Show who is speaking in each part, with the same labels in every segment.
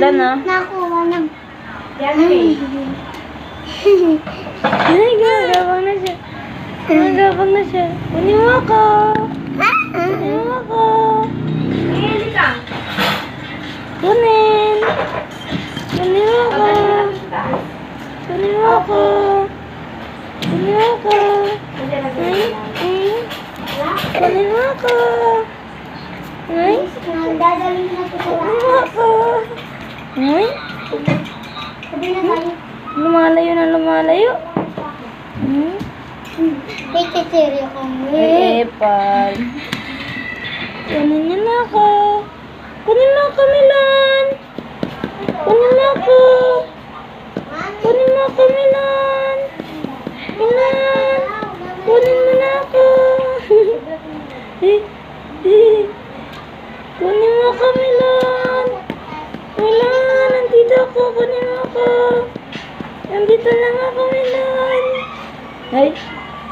Speaker 1: ulan ah.
Speaker 2: Nakuha ng...
Speaker 1: Ay, Ay gumagabang na siya. Gumagabang na siya. Uniwa ko. Uniwa ko. Hindi ka. Kunin. Uniwa ko. Uniwa ko. Uniwa ko. Ay, ay. Kunin mo ako. Ay?
Speaker 2: Hmm?
Speaker 1: Lumalayo na lumalayo. Hmm?
Speaker 2: Ikitiri ko mo.
Speaker 1: Eh, pal. Kunin niya na ako. Kunin na kami lang.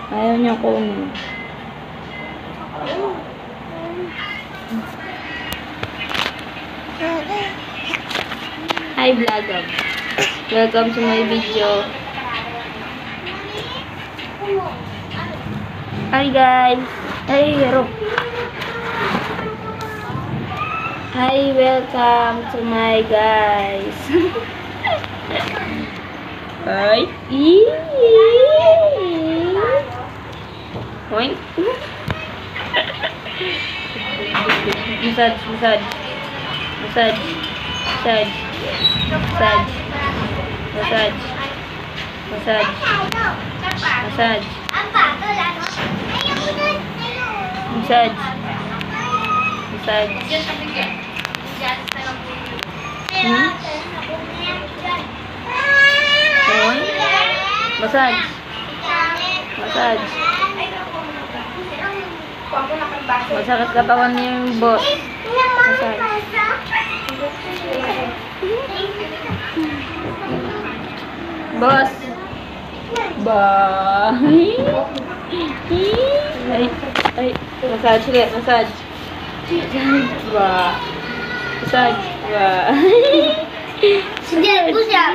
Speaker 1: Ayaw niya kunin. Hi, vlogger. Welcome to my video. Hi, guys. Hi, hero. Hi, welcome to my guys. Hi. Eee. Oink. Massage, massage. Massage. Massage. Massage. Massage. Massage. Massage. Massage. Massage. Hmm? Massage. Massage. Masakit katawan niya yung boss. Massage. Boss. Bye. Ay, ay, massage ulit, massage. Ba? Massage ba?
Speaker 2: Sige, push up.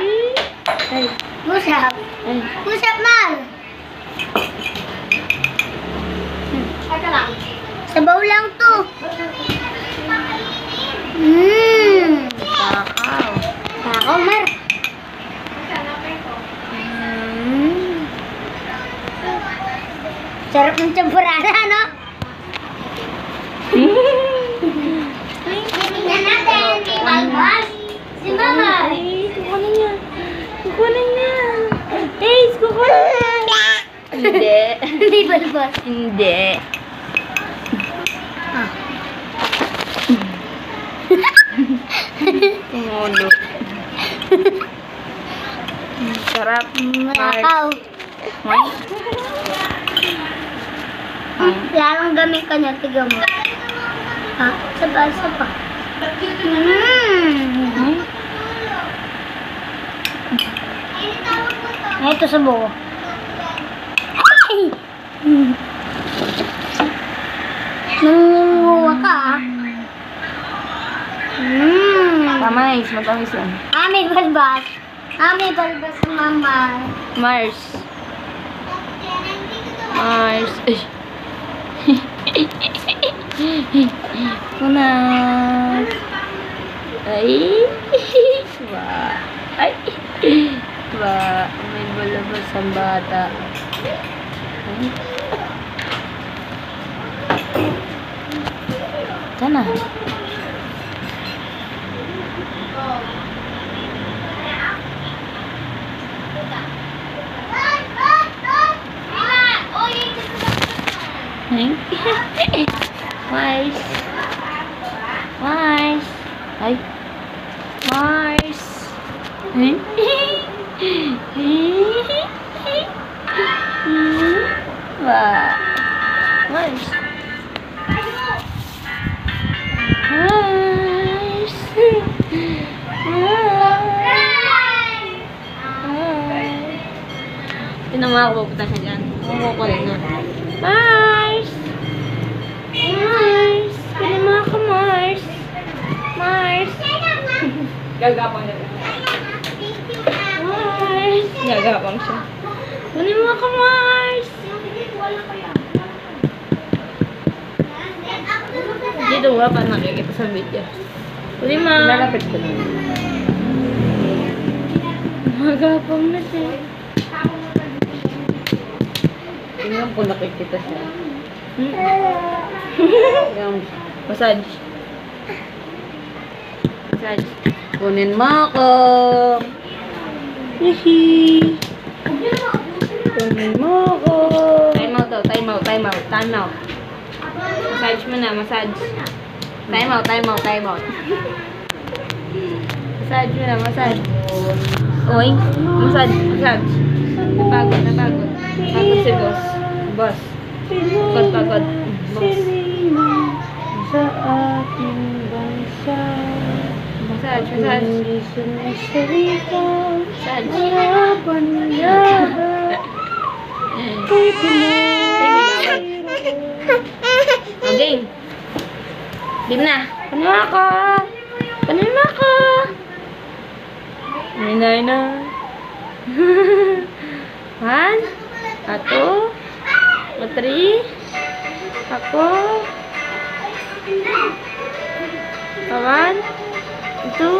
Speaker 1: Ay,
Speaker 2: Push up.
Speaker 1: ay.
Speaker 2: Push up, Mal.
Speaker 1: Hindi.
Speaker 2: May balbas.
Speaker 1: Hindi.
Speaker 2: Ah.
Speaker 1: Tumulo. Sarap.
Speaker 2: Nakaw.
Speaker 1: Ay.
Speaker 2: Lalong gamit ka niya. Tiga mo. Ha? Saba, saba. Mmm. Ito sa buko. Mm. Nangunguha ka, ah. Mmm.
Speaker 1: Matamis, matamis yan.
Speaker 2: Ah, may balbas. Ah, may balbas si mama.
Speaker 1: Mars. Mars. Punas. Ay. Ba. Ay. Ba. May balabas ang bata. Ay. তাই না Mars. Mars. Ay. Mars. Tinama ako pupunta siya dyan. Kukukulit na. Mars! Mars! Pili mo ako, Mars! Mars! Gagapang siya. Mars! Gagapang siya. Kunin mo ako, Mars! Dito nga pa nakikita sa video. Kunin mo.
Speaker 3: Lalapit ko na.
Speaker 1: Magapang na siya.
Speaker 3: Tingnan ko nakikita siya.
Speaker 1: Hmm?
Speaker 3: Yung,
Speaker 1: Massage. Massage.
Speaker 3: kunin mo ako.
Speaker 1: Hihi.
Speaker 3: Kunin mo ako.
Speaker 1: Time out daw, time out, time out, time out. Massage mo na, massage. Time out, time out, time out. massage mo na, massage. Oy, massage, massage. Napagod, napagod. Pagod si boss. Pagod. Boss.
Speaker 3: Sa ating bansa,
Speaker 1: Massage, massage.
Speaker 3: hindi
Speaker 1: Massage.
Speaker 3: harapan lahat. Kay Pinoy.
Speaker 1: Okay. Dim na. Kunin mo ako. Kunin mo ako. Nay, nay, na. One. A Putri aku kawan itu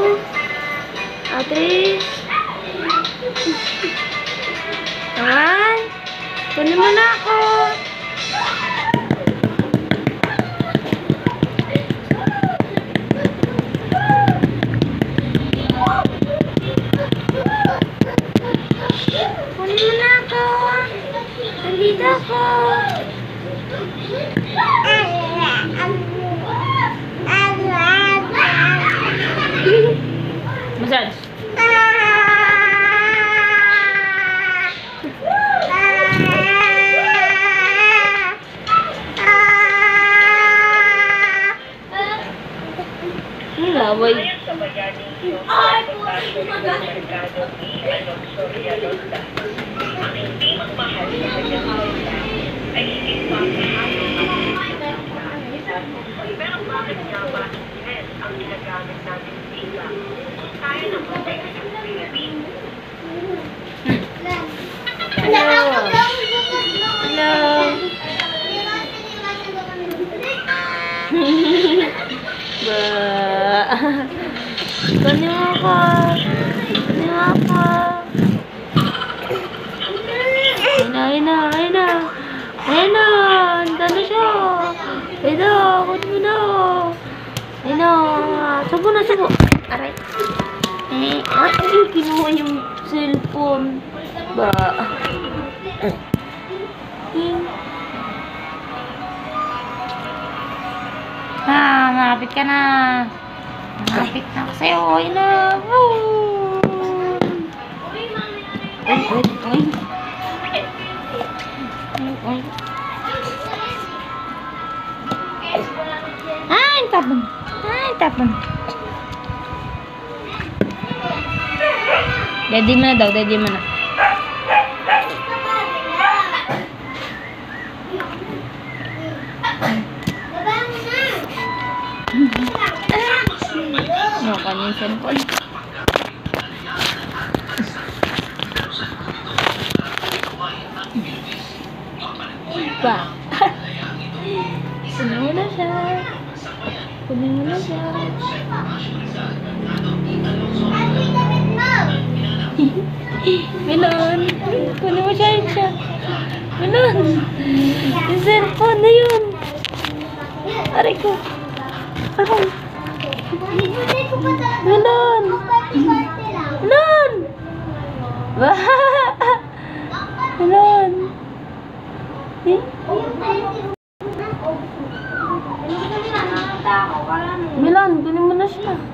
Speaker 1: Atri kawan penemen aku. Hello. Hello. Ba. Mo ako. Mo ako. Ayun na, ayun na, subo na, subo. Aray. Eh, ay, kinuha yung cellphone. Ba. Ah, malapit ka na. Malapit na ako sa'yo. Ayun na. Uy. Uy, uy. Ay, tapon. Ay, tapon. Daddy mo na daw, daddy mo na. No, yung cellphone. Ba? Kunin mo na siya. Kunin mo na siya. Melon. Kunin mo siya yun siya. Melon. Yung cellphone na yun. Aray ko. Aray. Melon. Melon. Melon. Eh? Melon, kunin mo na siya.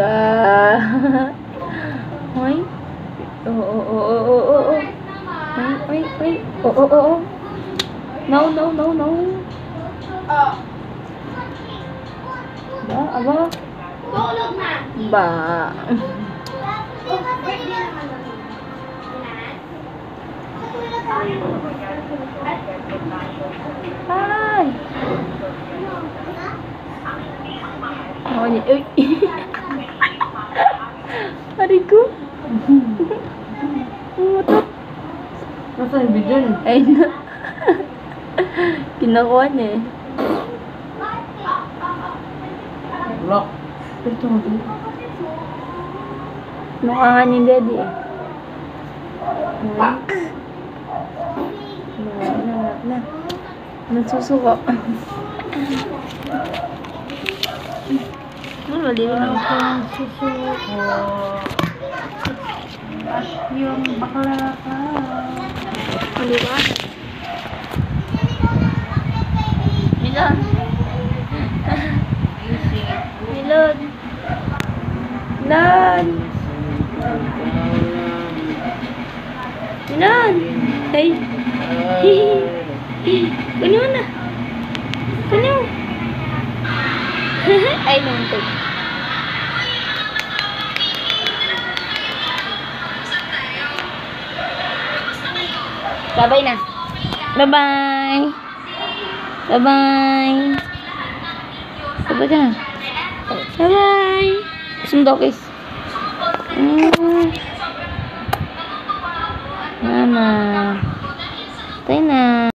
Speaker 1: bà Ôi. Ồ ồ ồ ồ ồ ồ ồ Ôi ôi ồ ồ ồ ồ No no no no Ờ Đó à bó Bà. Bye. Thôi nhỉ.
Speaker 3: Nasaan yung video niya?
Speaker 1: Ay na. Kinakuha niya eh.
Speaker 3: Lock. Ito mo ito.
Speaker 1: Mukha nga ni Daddy eh. Ay. Wala na, wala na. Nagsusuko. Ano, maliw lang.
Speaker 3: Ang susuko. At yung bakla ka.
Speaker 1: Maliwan. Milon. Bye-bye na. Bye-bye. Bye-bye. Bye-bye ka na. Bye-bye. Kiss? Mm. Mama. Tayo na.